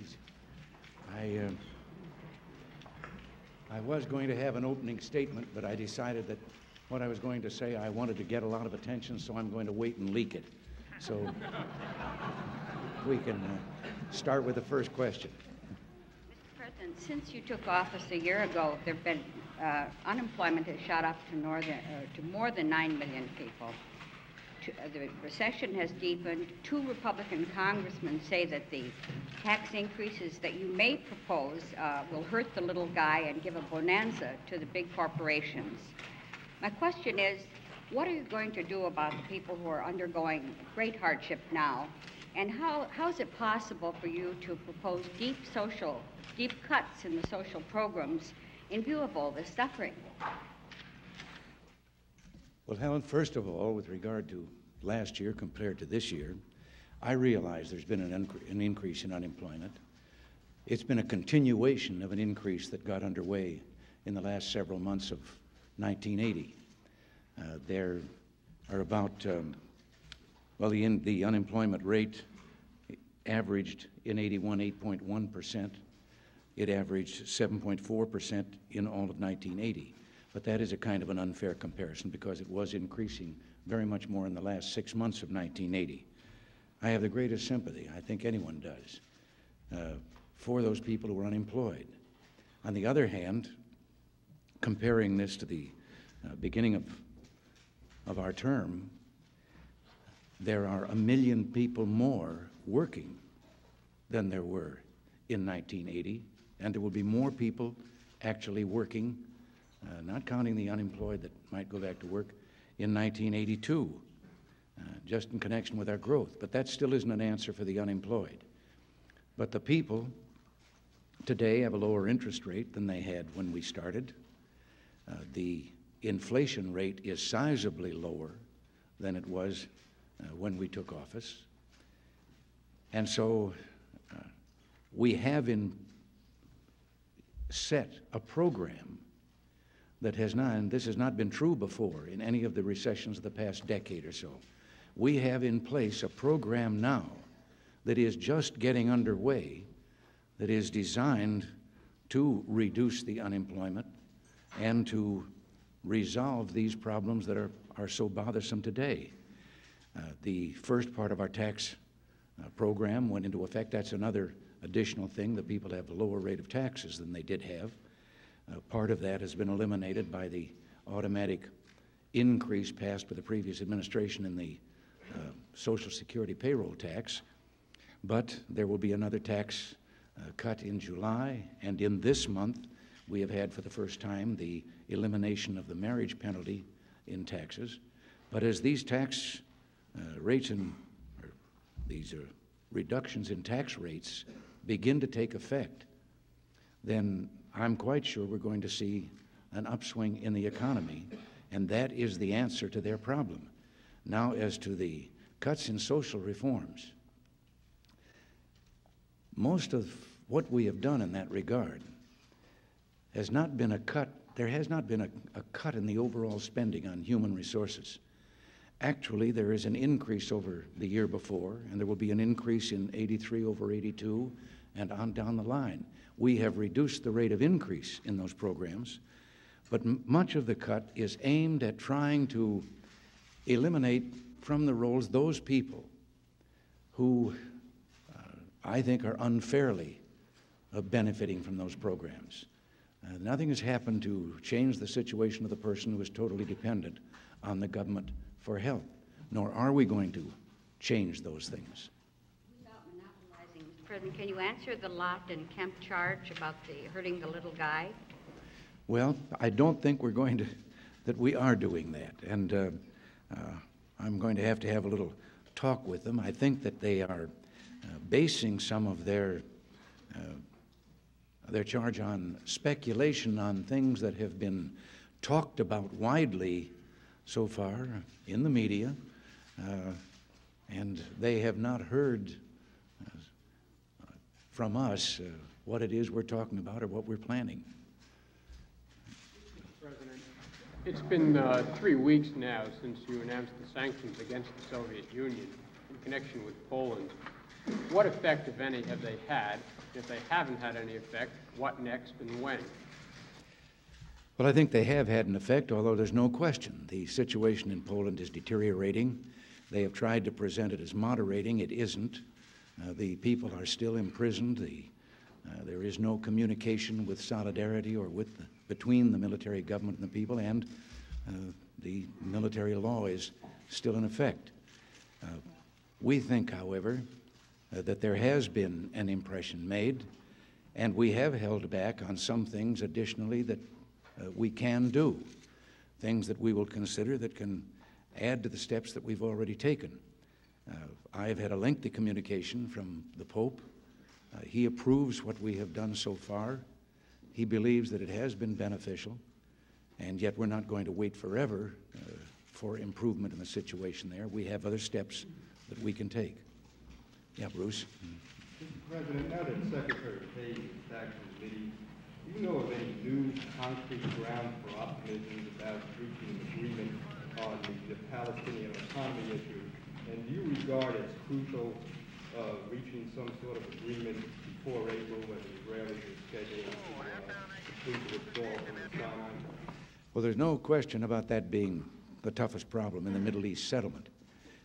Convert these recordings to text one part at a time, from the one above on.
please. I, uh, I was going to have an opening statement, but I decided that what I was going to say, I wanted to get a lot of attention, so I'm going to wait and leak it. So we can uh, start with the first question. Mr. President, since you took office a year ago, there have been uh, unemployment has shot up to, northern, uh, to more than 9 million people. Uh, the recession has deepened. Two Republican congressmen say that the tax increases that you may propose uh, will hurt the little guy and give a bonanza to the big corporations. My question is, what are you going to do about the people who are undergoing great hardship now? And how, how is it possible for you to propose deep social, deep cuts in the social programs in view of all this suffering? Well, Helen, first of all, with regard to last year compared to this year, I realize there's been an, an increase in unemployment. It's been a continuation of an increase that got underway in the last several months of 1980. Uh, there are about, um, well, the, in, the unemployment rate averaged in 81 8.1%. It averaged 7.4% in all of 1980. But that is a kind of an unfair comparison because it was increasing very much more in the last six months of 1980. I have the greatest sympathy, I think anyone does, uh, for those people who are unemployed. On the other hand, comparing this to the uh, beginning of, of our term, there are a million people more working than there were in 1980, and there will be more people actually working uh, not counting the unemployed that might go back to work in 1982, uh, just in connection with our growth. But that still isn't an answer for the unemployed. But the people today have a lower interest rate than they had when we started. Uh, the inflation rate is sizably lower than it was uh, when we took office. And so uh, we have in set a program that has not, and this has not been true before in any of the recessions of the past decade or so. We have in place a program now that is just getting underway that is designed to reduce the unemployment and to resolve these problems that are, are so bothersome today. Uh, the first part of our tax uh, program went into effect. That's another additional thing that people have a lower rate of taxes than they did have. Uh, part of that has been eliminated by the automatic increase passed by the previous administration in the uh, Social Security payroll tax. But there will be another tax uh, cut in July, and in this month, we have had for the first time the elimination of the marriage penalty in taxes. But as these tax uh, rates and these reductions in tax rates begin to take effect, then I'm quite sure we're going to see an upswing in the economy, and that is the answer to their problem. Now, as to the cuts in social reforms, most of what we have done in that regard has not been a cut, there has not been a, a cut in the overall spending on human resources. Actually, there is an increase over the year before, and there will be an increase in 83 over 82 and on down the line we have reduced the rate of increase in those programs, but much of the cut is aimed at trying to eliminate from the rolls those people who uh, I think are unfairly uh, benefiting from those programs. Uh, nothing has happened to change the situation of the person who is totally dependent on the government for help, nor are we going to change those things. President, can you answer the Lott and Kemp charge about the hurting the little guy? Well, I don't think we're going to, that we are doing that. And uh, uh, I'm going to have to have a little talk with them. I think that they are uh, basing some of their uh, their charge on speculation on things that have been talked about widely so far in the media, uh, and they have not heard from us uh, what it is we're talking about or what we're planning. Mr. President, it's been uh, three weeks now since you announced the sanctions against the Soviet Union in connection with Poland. What effect, if any, have they had? If they haven't had any effect, what next and when? Well, I think they have had an effect, although there's no question the situation in Poland is deteriorating. They have tried to present it as moderating. It isn't. Uh, the people are still imprisoned. The, uh, there is no communication with solidarity or with the, between the military government and the people, and uh, the military law is still in effect. Uh, we think, however, uh, that there has been an impression made, and we have held back on some things additionally that we can do, things that we will consider that can add to the steps that we've already taken. Uh, I have had a lengthy communication from the Pope. Uh, he approves what we have done so far. He believes that it has been beneficial, and yet we're not going to wait forever uh, for improvement in the situation there. We have other steps that we can take. Yeah, Bruce? Mr. President, now that Secretary Haig is the committee, do you know of any new concrete ground for optimism about reaching an agreement on the Palestinian autonomy issue? And do you regard as crucial uh, reaching some sort of agreement before April when the Israelis are scheduled to uh, complete withdrawal from Sinai? Well, there's no question about that being the toughest problem in the Middle East settlement.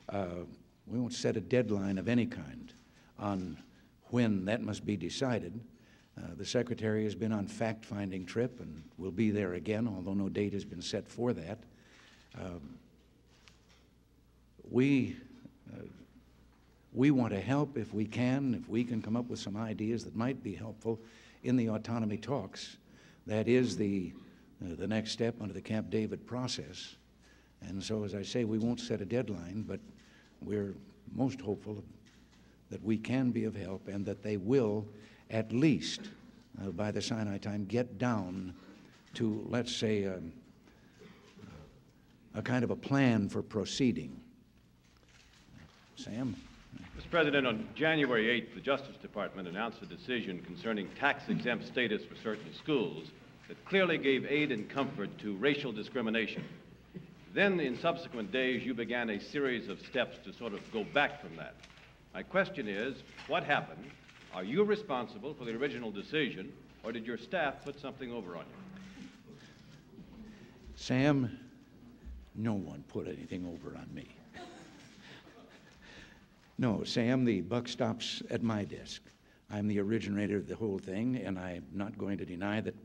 Uh, we won't set a deadline of any kind on when that must be decided. Uh, the Secretary has been on fact-finding trip and will be there again, although no date has been set for that. Um, we, we want to help if we can, if we can come up with some ideas that might be helpful in the autonomy talks. That is the, uh, the next step under the Camp David process. And so, as I say, we won't set a deadline, but we're most hopeful that we can be of help and that they will, at least uh, by the Sinai time, get down to, let's say, um, a kind of a plan for proceeding. Sam? Mr. President, on January 8th, the Justice Department announced a decision concerning tax-exempt status for certain schools that clearly gave aid and comfort to racial discrimination. Then, in subsequent days, you began a series of steps to sort of go back from that. My question is, what happened? Are you responsible for the original decision, or did your staff put something over on you? Sam, no one put anything over on me. No, Sam, the buck stops at my desk. I'm the originator of the whole thing, and I'm not going to deny that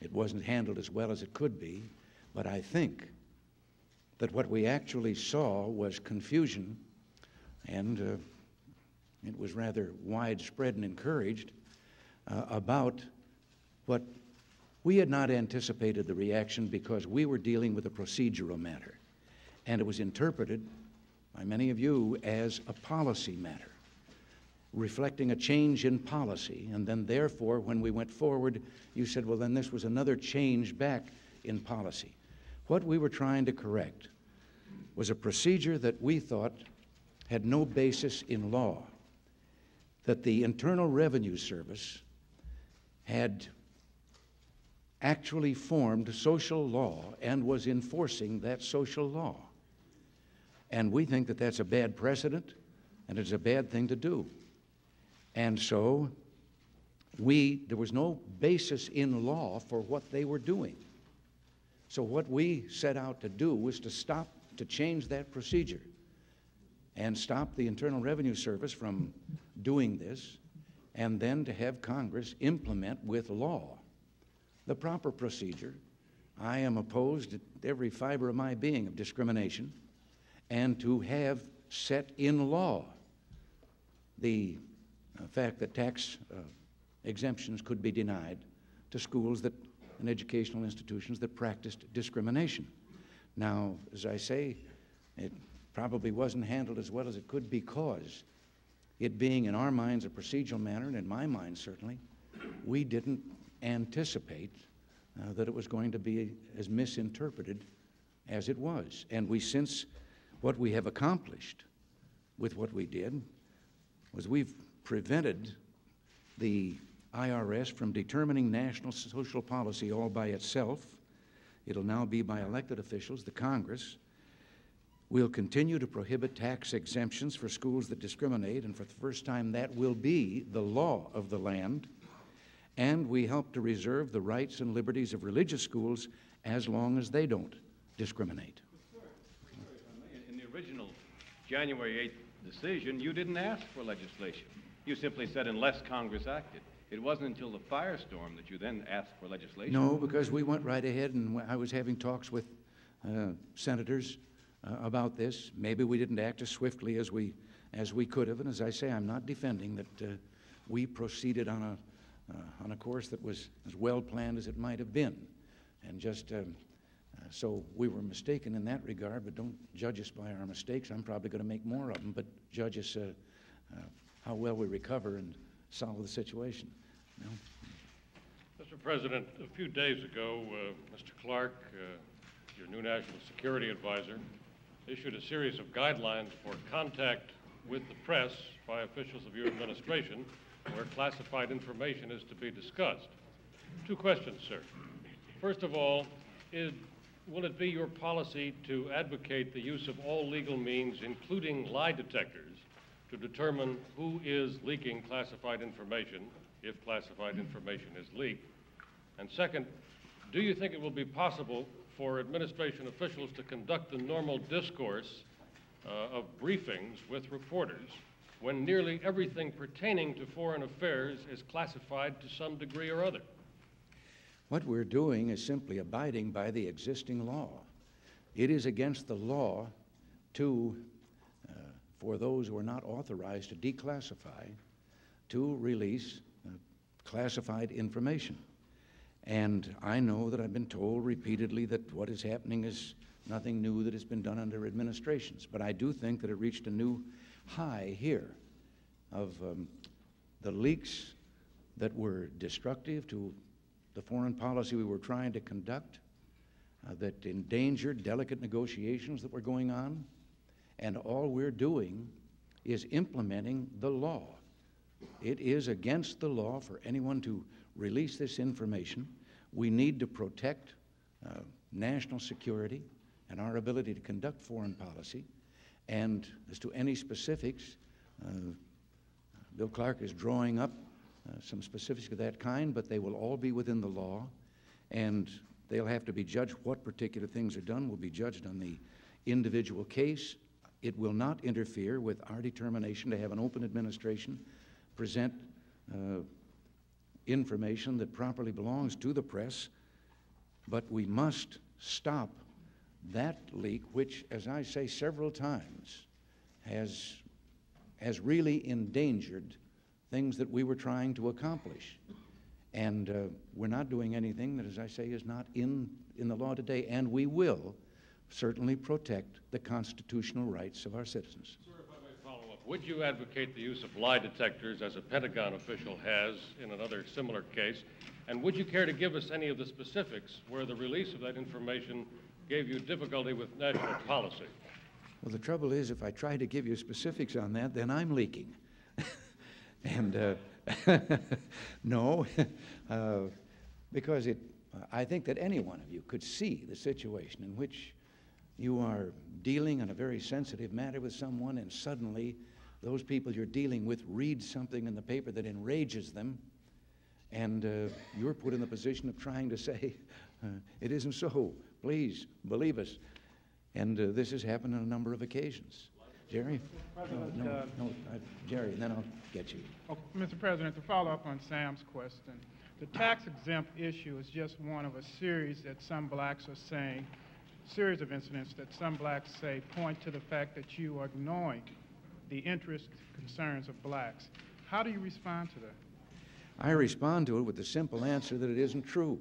it wasn't handled as well as it could be, but I think that what we actually saw was confusion, and uh, it was rather widespread and encouraged uh, about what we had not anticipated the reaction because we were dealing with a procedural matter, and it was interpreted by many of you as a policy matter, reflecting a change in policy. And then, therefore, when we went forward, you said, well, then this was another change back in policy. What we were trying to correct was a procedure that we thought had no basis in law, that the Internal Revenue Service had actually formed social law and was enforcing that social law. And we think that that's a bad precedent and it's a bad thing to do. And so we there was no basis in law for what they were doing. So what we set out to do was to stop to change that procedure and stop the Internal Revenue Service from doing this and then to have Congress implement with law the proper procedure. I am opposed to every fiber of my being of discrimination and to have set in law the uh, fact that tax uh, exemptions could be denied to schools that and educational institutions that practiced discrimination. Now, as I say, it probably wasn't handled as well as it could because it being in our minds a procedural matter, and in my mind certainly, we didn't anticipate uh, that it was going to be as misinterpreted as it was. And we since what we have accomplished with what we did was we've prevented the IRS from determining national social policy all by itself. It'll now be by elected officials, the Congress. We'll continue to prohibit tax exemptions for schools that discriminate, and for the first time, that will be the law of the land. And we help to reserve the rights and liberties of religious schools as long as they don't discriminate. January 8th decision, you didn't ask for legislation. You simply said unless Congress acted. It wasn't until the firestorm that you then asked for legislation. No, because we went right ahead and I was having talks with uh, senators uh, about this. Maybe we didn't act as swiftly as we, as we could have. And as I say, I'm not defending that uh, we proceeded on a, uh, on a course that was as well planned as it might have been. And just um, so we were mistaken in that regard, but don't judge us by our mistakes. I'm probably going to make more of them, but judge us uh, uh, how well we recover and solve the situation. Know? Mr. President, a few days ago, uh, Mr. Clark, uh, your new national security advisor, issued a series of guidelines for contact with the press by officials of your administration where classified information is to be discussed. Two questions, sir. First of all, is, will it be your policy to advocate the use of all legal means, including lie detectors, to determine who is leaking classified information, if classified information is leaked? And second, do you think it will be possible for administration officials to conduct the normal discourse uh, of briefings with reporters when nearly everything pertaining to foreign affairs is classified to some degree or other? What we're doing is simply abiding by the existing law. It is against the law to, uh, for those who are not authorized to declassify, to release uh, classified information. And I know that I've been told repeatedly that what is happening is nothing new that has been done under administrations. But I do think that it reached a new high here of um, the leaks that were destructive to the foreign policy we were trying to conduct, uh, that endangered delicate negotiations that were going on. And all we're doing is implementing the law. It is against the law for anyone to release this information. We need to protect uh, national security and our ability to conduct foreign policy. And as to any specifics, uh, Bill Clark is drawing up uh, some specifics of that kind, but they will all be within the law, and they'll have to be judged. What particular things are done will be judged on the individual case. It will not interfere with our determination to have an open administration, present uh, information that properly belongs to the press, but we must stop that leak, which, as I say several times, has, has really endangered things that we were trying to accomplish. And uh, we're not doing anything that, as I say, is not in, in the law today, and we will certainly protect the constitutional rights of our citizens. Sir, if I may follow up, would you advocate the use of lie detectors as a Pentagon official has in another similar case? And would you care to give us any of the specifics where the release of that information gave you difficulty with national policy? Well, the trouble is, if I try to give you specifics on that, then I'm leaking. And uh, no, uh, because it, I think that any one of you could see the situation in which you are dealing on a very sensitive matter with someone, and suddenly those people you're dealing with read something in the paper that enrages them, and uh, you're put in the position of trying to say, uh, It isn't so. Please believe us. And uh, this has happened on a number of occasions. Jerry? President, no, uh, no, uh, Jerry, and then I'll get you. Oh, Mr. President, to follow up on Sam's question, the tax exempt issue is just one of a series that some blacks are saying, series of incidents that some blacks say point to the fact that you are ignoring the interest concerns of blacks. How do you respond to that? I respond to it with the simple answer that it isn't true.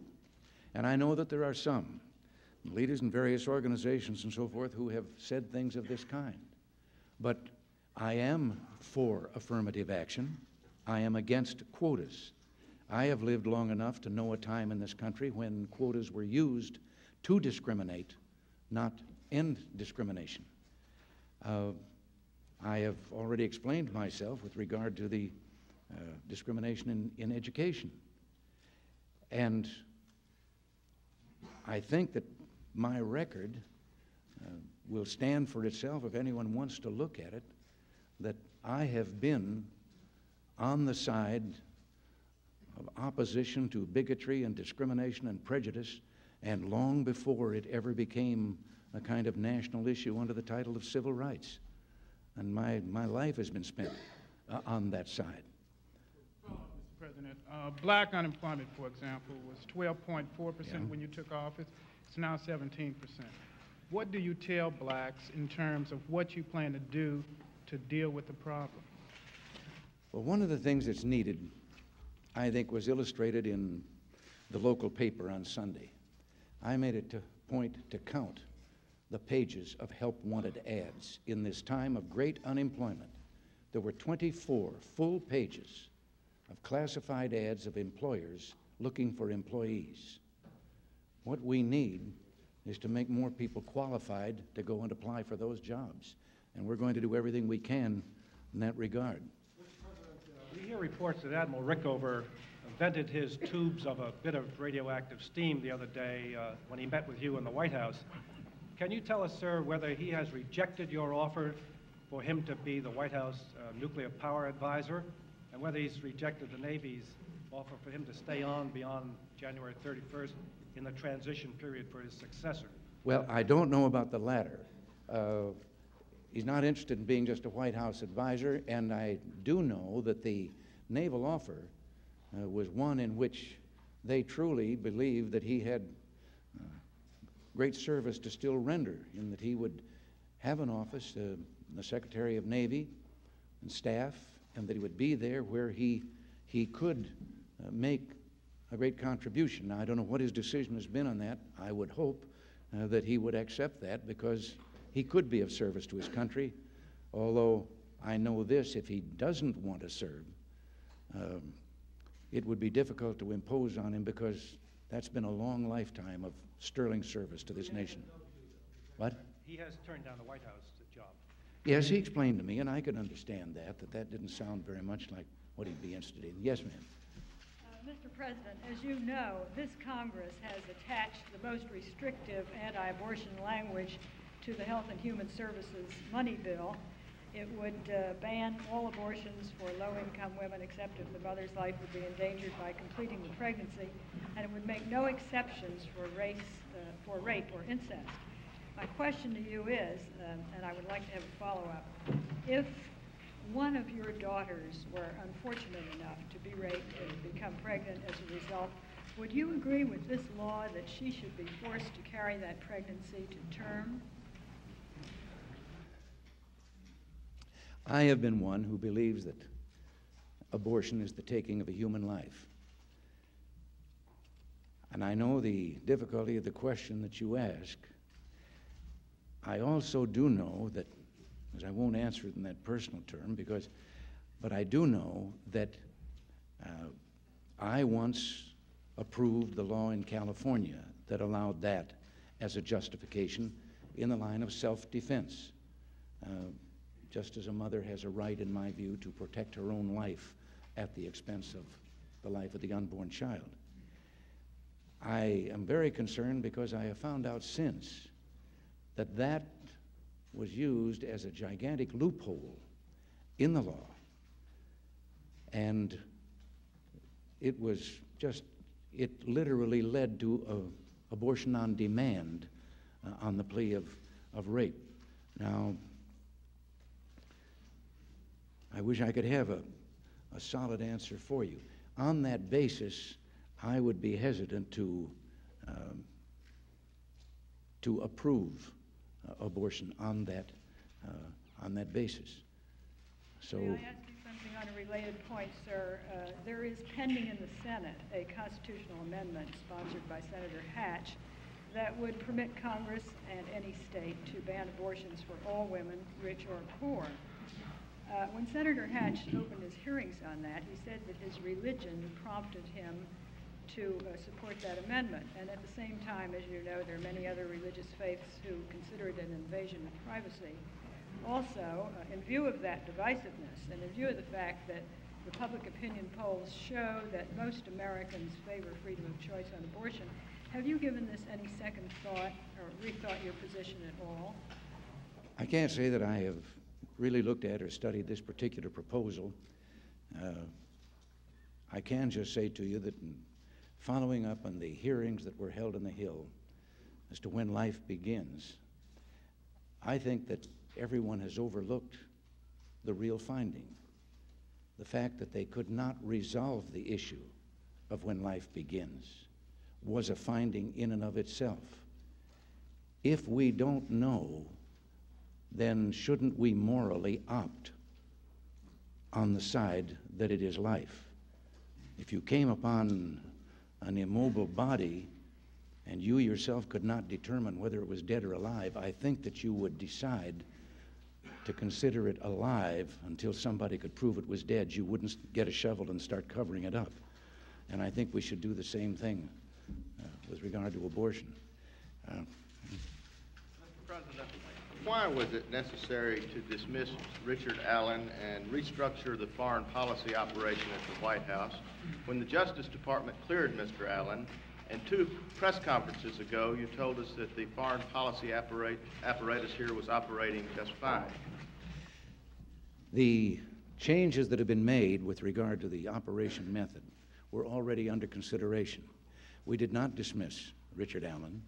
And I know that there are some leaders in various organizations and so forth who have said things of this kind. But I am for affirmative action. I am against quotas. I have lived long enough to know a time in this country when quotas were used to discriminate, not end discrimination. Uh, I have already explained myself with regard to the uh, discrimination in, in education. And I think that my record uh, will stand for itself if anyone wants to look at it, that I have been on the side of opposition to bigotry and discrimination and prejudice, and long before it ever became a kind of national issue under the title of civil rights. And my, my life has been spent uh, on that side. Mr. President, uh, black unemployment, for example, was 12.4% Yeah. when you took office. It's now 17%. What do you tell blacks in terms of what you plan to do to deal with the problem? Well, one of the things that's needed, I think, was illustrated in the local paper on Sunday. I made it a point to count the pages of help wanted ads in this time of great unemployment. There were 24 full pages of classified ads of employers looking for employees. What we need is to make more people qualified to go and apply for those jobs. And we're going to do everything we can in that regard. We hear reports that Admiral Rickover vented his tubes of a bit of radioactive steam the other day uh, when he met with you in the White House. Can you tell us, sir, whether he has rejected your offer for him to be the White House uh, nuclear power advisor, and whether he's rejected the Navy's offer for him to stay on beyond January 31st in the transition period for his successor? Well, I don't know about the latter. Uh, he's not interested in being just a White House advisor, and I do know that the naval offer uh, was one in which they truly believed that he had uh, great service to still render, in that he would have an office, uh, the Secretary of Navy and staff, and that he would be there where he, he could uh, make a great contribution. Now, I don't know what his decision has been on that. I would hope uh, that he would accept that because he could be of service to his country. Although I know this if he doesn't want to serve, um, it would be difficult to impose on him because that's been a long lifetime of sterling service to this nation. What? He has turned down the White House job. Yes, he explained to me, and I could understand that, that that didn't sound very much like what he'd be interested in. Yes, ma'am. Uh, Mr. President, as you know, this Congress has attached the most restrictive anti-abortion language to the Health and Human Services money bill. It would uh, ban all abortions for low-income women except if the mother's life would be endangered by completing the pregnancy, and it would make no exceptions for race, uh, for rape or incest. My question to you is, um, and I would like to have a follow-up, if one of your daughters were unfortunate enough to be raped and become pregnant as a result, would you agree with this law that she should be forced to carry that pregnancy to term? I have been one who believes that abortion is the taking of a human life. And I know the difficulty of the question that you ask. I also do know that, because I won't answer it in that personal term, because, but I do know that uh, I once approved the law in California that allowed that as a justification in the line of self defense. Uh, just as a mother has a right, in my view, to protect her own life at the expense of the life of the unborn child. I am very concerned because I have found out since that that was used as a gigantic loophole in the law. And it was just, it literally led to abortion on demand uh, on the plea of, of rape. Now, I wish I could have a, a solid answer for you. On that basis, I would be hesitant to, um, to approve abortion on that, uh, on that basis. So, I ask you something on a related point, sir? Uh, there is pending in the Senate a constitutional amendment sponsored by Senator Hatch that would permit Congress and any state to ban abortions for all women, rich or poor. Uh, when Senator Hatch opened his hearings on that, he said that his religion prompted him to uh, support that amendment. And at the same time, as you know, there are many other religious faiths who consider it an invasion of privacy. Also, uh, in view of that divisiveness and in view of the fact that the public opinion polls show that most Americans favor freedom of choice on abortion, Have you given this any second thought or rethought your position at all? I can't say that I have really looked at or studied this particular proposal. Uh, I can just say to you that following up on the hearings that were held in the Hill as to when life begins, I think that everyone has overlooked the real finding the fact that they could not resolve the issue of when life begins was a finding in and of itself. If we don't know, then shouldn't we morally opt on the side that it is life? If you came upon an immobile body and you yourself could not determine whether it was dead or alive, I think that you would decide to consider it alive until somebody could prove it was dead. You wouldn't get a shovel and start covering it up. And I think we should do the same thing uh, with regard to abortion. Uh, Mr. President, why was it necessary to dismiss Richard Allen and restructure the foreign policy operation at the White House when the Justice Department cleared Mr. Allen? And two press conferences ago, you told us that the foreign policy apparat- apparatus here was operating just fine. The changes that have been made with regard to the operation method were already under consideration. We did not dismiss Richard Allen,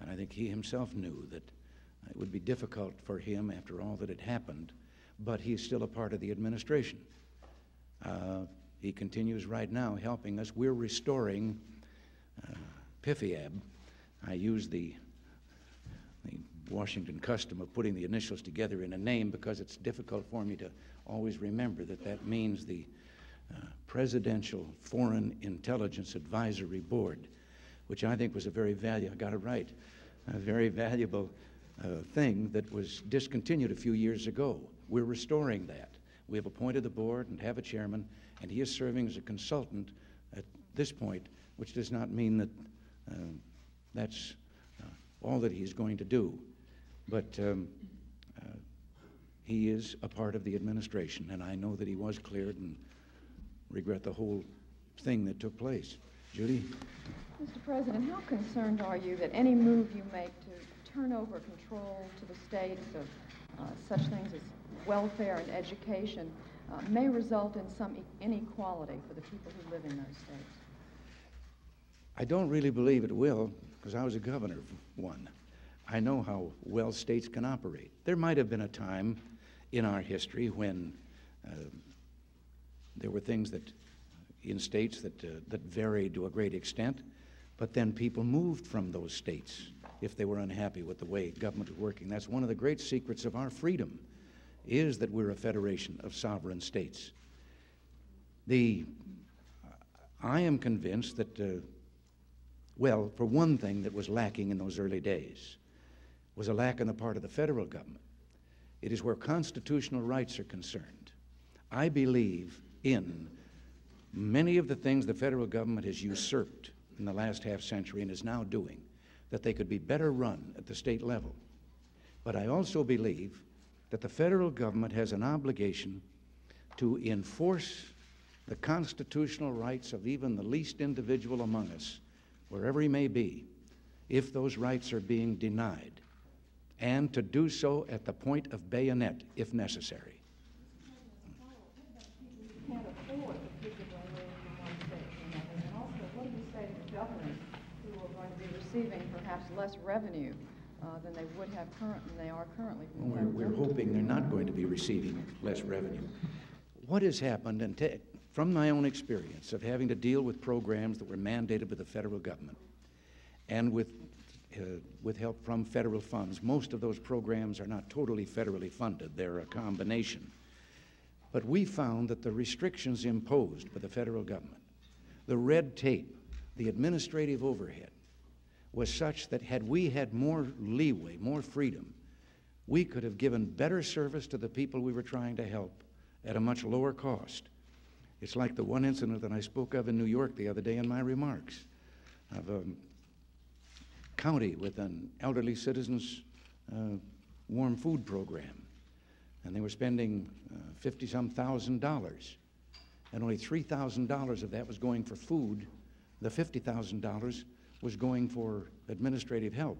and I think he himself knew that it would be difficult for him after all that had happened, but he's still a part of the administration. Uh, he continues right now helping us. We're restoring uh, PIFIAB. I use the, the Washington custom of putting the initials together in a name because it's difficult for me to always remember that that means the uh, Presidential Foreign Intelligence Advisory Board, which I think was a very valuable, I got it right, a very valuable uh, thing that was discontinued a few years ago. We're restoring that. We have appointed the board and have a chairman, and he is serving as a consultant at this point, which does not mean that uh, that's uh, all that he's going to do. But um, uh, he is a part of the administration, and I know that he was cleared and regret the whole thing that took place. Judy? Mr. President, how concerned are you that any move you make to turn over control to the states of uh, such things as welfare and education uh, may result in some inequality for the people who live in those states? I don't really believe it will, because I was a governor of one. I know how well states can operate. There might have been a time in our history when uh, there were things that in states that, uh, that varied to a great extent, but then people moved from those states if they were unhappy with the way government was working. That's one of the great secrets of our freedom, is that we're a federation of sovereign states. The, I am convinced that, uh, well, for one thing that was lacking in those early days was a lack on the part of the federal government. It is where constitutional rights are concerned. I believe in many of the things the federal government has usurped in the last half century and is now doing, that they could be better run at the state level. But I also believe that the federal government has an obligation to enforce the constitutional rights of even the least individual among us, wherever he may be, if those rights are being denied, and to do so at the point of bayonet if necessary. Receiving perhaps less revenue uh, than they would have current, than they are currently We're, we're hoping they're not going to be receiving less revenue. What has happened, and from my own experience of having to deal with programs that were mandated by the federal government and with, uh, with help from federal funds, most of those programs are not totally federally funded, they're a combination. But we found that the restrictions imposed by the federal government, the red tape, the administrative overhead, was such that had we had more leeway, more freedom, we could have given better service to the people we were trying to help at a much lower cost. It's like the one incident that I spoke of in New York the other day in my remarks of a county with an elderly citizens uh, warm food program. And they were spending 50 some thousand dollars. And only $3,000 of that was going for food. The $50,000 was going for administrative help.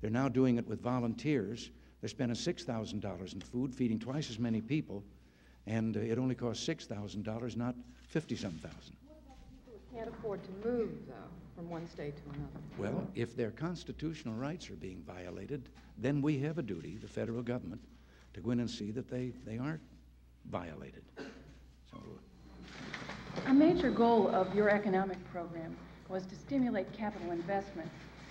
They're now doing it with volunteers. They're spending $6,000 in food, feeding twice as many people, and it only costs $6,000, not 50-some thousand. Can't afford to move, though, from one state to another. Well, if their constitutional rights are being violated, then we have a duty, the federal government, to go in and see that they, they aren't violated. So, A major goal of your economic program was to stimulate capital investment,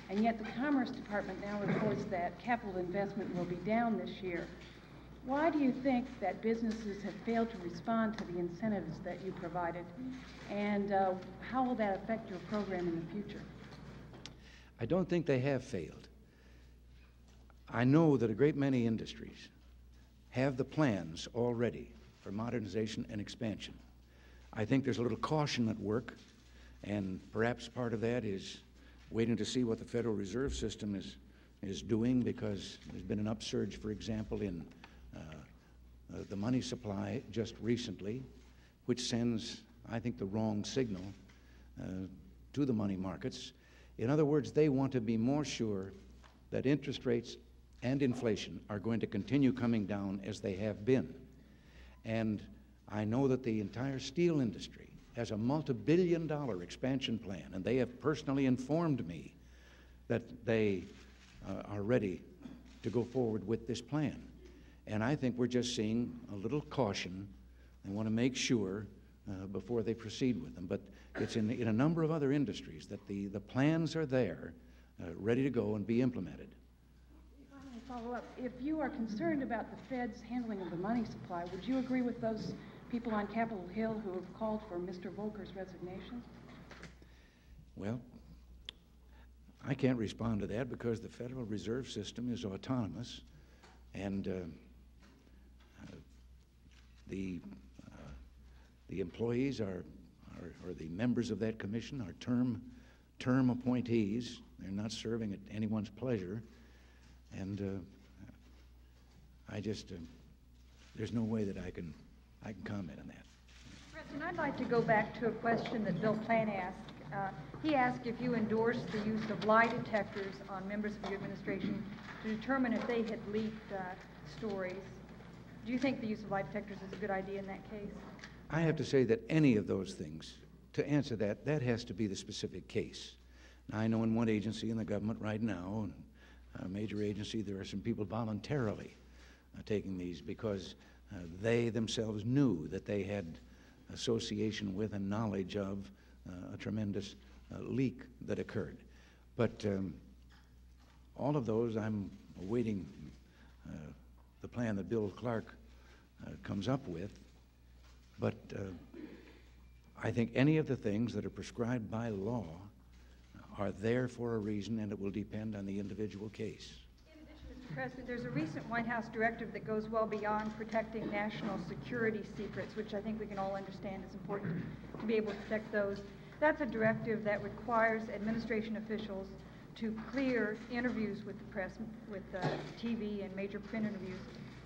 and yet the Commerce Department now reports that capital investment will be down this year. Why do you think that businesses have failed to respond to the incentives that you provided, and uh, how will that affect your program in the future? I don't think they have failed. I know that a great many industries have the plans already for modernization and expansion. I think there's a little caution at work, and perhaps part of that is waiting to see what the Federal Reserve System is, is doing because there's been an upsurge, for example, in uh, uh, the money supply just recently, which sends, I think, the wrong signal uh, to the money markets. In other words, they want to be more sure that interest rates and inflation are going to continue coming down as they have been. And I know that the entire steel industry has a multi-billion dollar expansion plan, and they have personally informed me that they uh, are ready to go forward with this plan. And I think we're just seeing a little caution. They want to make sure uh, before they proceed with them. But it's in, in a number of other industries that the, the plans are there, uh, ready to go and be implemented. Follow up. If you are concerned about the Fed's handling of the money supply, would you agree with those people on Capitol Hill who have called for Mr. Volcker's resignation? Well, I can't respond to that because the Federal Reserve System is autonomous, and uh, uh, the uh, the employees are, are, or the members of that commission are term term appointees. They're not serving at anyone's pleasure, and uh, I just uh, there's no way that I can I can comment on that. President, I'd like to go back to a question that Bill Plante asked. Uh, he asked if you endorsed the use of lie detectors on members of your administration to determine if they had leaked uh, stories. Do you think the use of lie detectors is a good idea in that case? I have to say that any of those things, to answer that, that has to be the specific case. Now, I know in one agency in the government right now, a major agency, there are some people voluntarily uh, taking these because they themselves knew that they had association with and knowledge of uh, a tremendous uh, leak that occurred. But um, all of those, I'm awaiting uh, the plan that Bill Clark uh, comes up with. But uh, I think any of the things that are prescribed by law are there for a reason, and it will depend on the individual case. President, there's a recent White House directive that goes well beyond protecting national security secrets, which I think we can all understand is important to be able to protect those. That's a directive that requires administration officials to clear interviews with the press, with uh, TV and major print interviews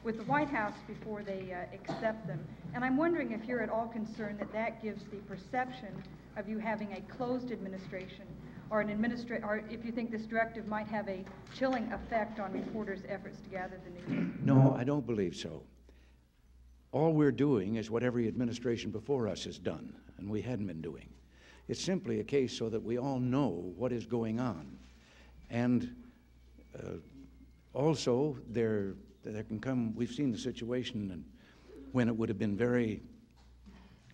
with the White House before they uh, accept them. And I'm wondering if you're at all concerned that that gives the perception of you having a closed administration or an administra- or if you think this directive might have a chilling effect on reporters' efforts to gather the news. No, I don't believe so. All we're doing is what every administration before us has done, and we hadn't been doing. It's simply a case so that we all know what is going on. And uh, also, there, there can come, we've seen the situation and when it would have been very,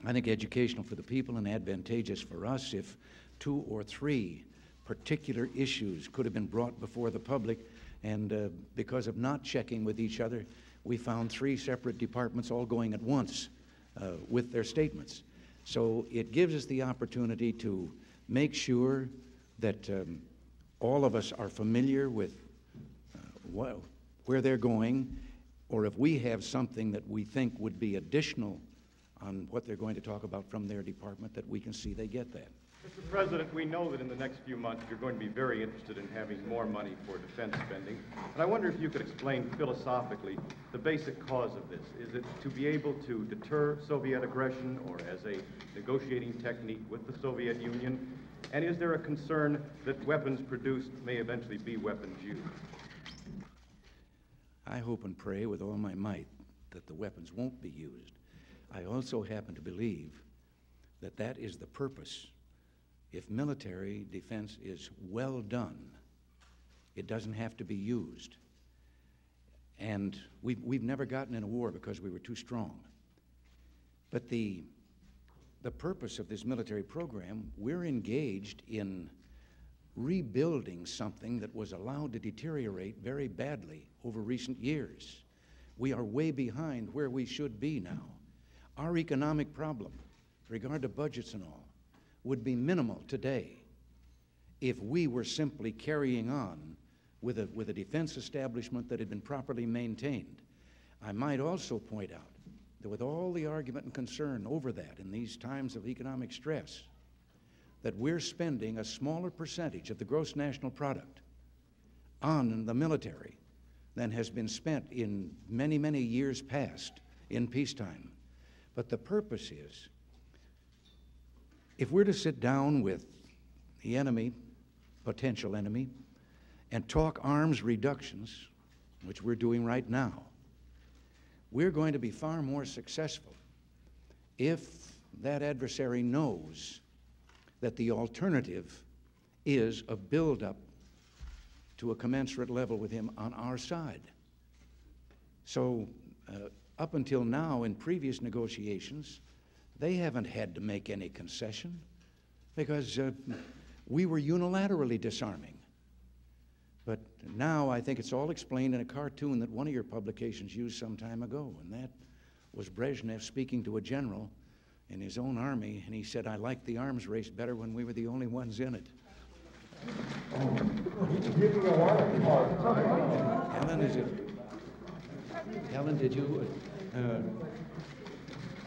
I think, educational for the people and advantageous for us if two or three particular issues could have been brought before the public, and uh, because of not checking with each other, we found three separate departments all going at once uh, with their statements. So it gives us the opportunity to make sure that um, all of us are familiar with uh, wh where they're going, or if we have something that we think would be additional on what they're going to talk about from their department, that we can see they get that. Mr. President, we know that in the next few months you're going to be very interested in having more money for defense spending. And I wonder if you could explain philosophically the basic cause of this. Is it to be able to deter Soviet aggression or as a negotiating technique with the Soviet Union? And is there a concern that weapons produced may eventually be weapons used? I hope and pray with all my might that the weapons won't be used. I also happen to believe that that is the purpose. If military defense is well done, it doesn't have to be used. And we've, we've never gotten in a war because we were too strong. But the, the purpose of this military program, we're engaged in rebuilding something that was allowed to deteriorate very badly over recent years. We are way behind where we should be now. Our economic problem, regard to budgets and all, would be minimal today if we were simply carrying on with a, with a defense establishment that had been properly maintained. I might also point out that with all the argument and concern over that in these times of economic stress, that we're spending a smaller percentage of the gross national product on the military than has been spent in many, many years past in peacetime. But the purpose is if we're to sit down with the enemy, potential enemy, and talk arms reductions, which we're doing right now, we're going to be far more successful if that adversary knows that the alternative is a buildup to a commensurate level with him on our side. So, uh, up until now, in previous negotiations, they haven't had to make any concession because uh, we were unilaterally disarming. But now I think it's all explained in a cartoon that one of your publications used some time ago, and that was Brezhnev speaking to a general in his own army, and he said, I liked the arms race better when we were the only ones in it. Helen, is it? Helen, did you? Uh,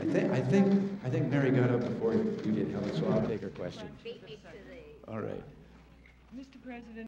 I think I think I think Mary got up before you did, Helen. So I'll take her question. All right. Mr. President,